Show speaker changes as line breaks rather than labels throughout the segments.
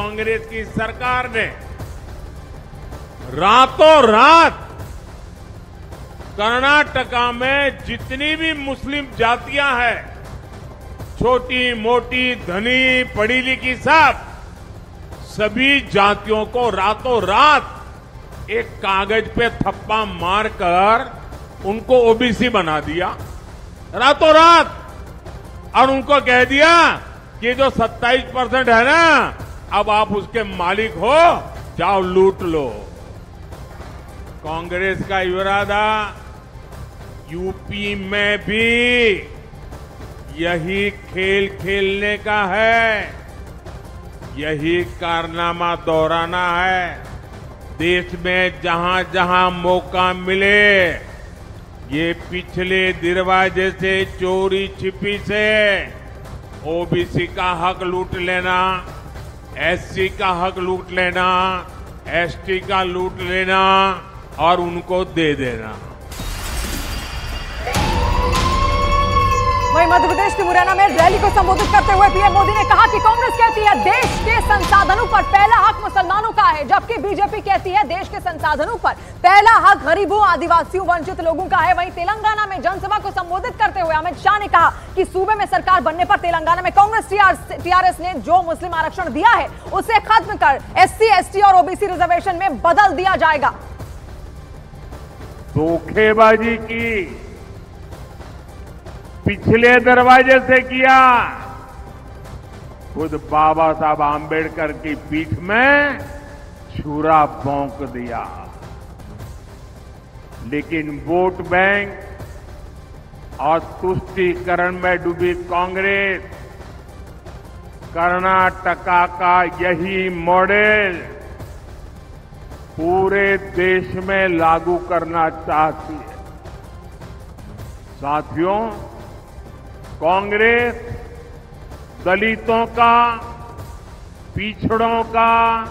कांग्रेस की सरकार ने रातों रात कर्नाटका में जितनी भी मुस्लिम जातियाँ हैं, छोटी मोटी धनी पढ़ी लिखी सब, सभी जातियों को रातों रात एक कागज़ पे थप्पा मारकर उनको ओबीसी बना दिया। रातों रात और उनको कह दिया कि जो 27 परसेंट है ना अब आप उसके मालिक हो, जाओ लूट लो। कांग्रेस का इरादा यूपी में भी यही खेल खेलने का है, यही कारनामा दोहराना है। देश में जहाँ जहाँ मौका मिले, ये पिछले दरवाजे से, चोरी छिपी से, ओबीसी का हक लूट लेना। एससी का हक लूट लेना एसटी का लूट लेना और उनको दे देना।
वही मध्यप्रदेश के मुरैना में रैली को संबोधित करते हुए पीएम मोदी ने कहा कि कांग्रेस कहती है, देश के संसाधनों पर पहला हक जबकि बीजेपी कहती है देश के संसाधनों पर। पहला हक गरीबों, आदिवासियों, वंचित लोगों का है। वहीं तेलंगाना में जनसभा को संबोधित करते हुए अमित शाह ने कहा कि सूबे में सरकार बनने पर तेलंगाना में कांग्रेस टीआरएस ने जो मुस्लिम आरक्षण दिया है, उसे खत्म कर एससी, एसटी और ओबीसी रिजर्वेशन में बदल दिया जाएगा।
धोखेबाजी की, पिछले दरवाजे से किया। खुद बाबा साहब आंबेडकर की पीठ में छुरा भोंक दिया। लेकिन वोट बैंक और तुष्टीकरण में डूबी कांग्रेस। कर्नाटका का यही मॉडल पूरे देश में लागू करना चाहती है। साथियों, कांग्रेस दलितों का, पिछड़ों का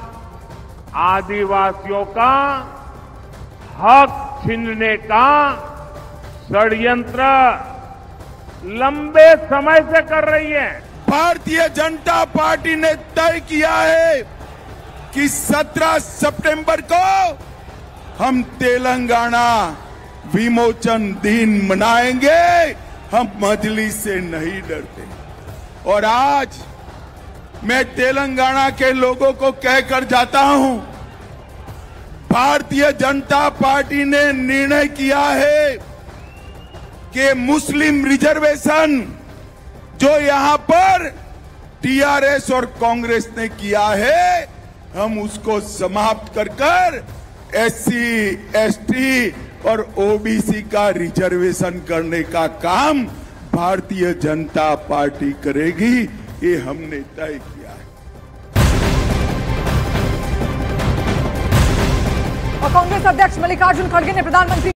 आदिवासियों का हक छीनने का षड्यंत्र लंबे समय से कर रही है।
भारतीय जनता पार्टी ने तय किया है कि 17 सितंबर को हम तेलंगाना विमोचन दिन मनाएँगे, हम मजलिस से नहीं डरते। और आज मैं तेलंगाना के लोगों को कहकर जाता हूँ, भारतीय जनता पार्टी ने निर्णय किया है कि मुस्लिम रिजर्वेशन जो यहाँ पर टीआरएस और कांग्रेस ने किया है, हम उसको समाप्त कर कर एससी, एसटी और ओबीसी का रिजर्वेशन करने का काम भारतीय जनता पार्टी करेगी। ये हमने तय किया है।
और कांग्रेस अध्यक्ष मल्लिकार्जुन खड़गे ने प्रधानमंत्री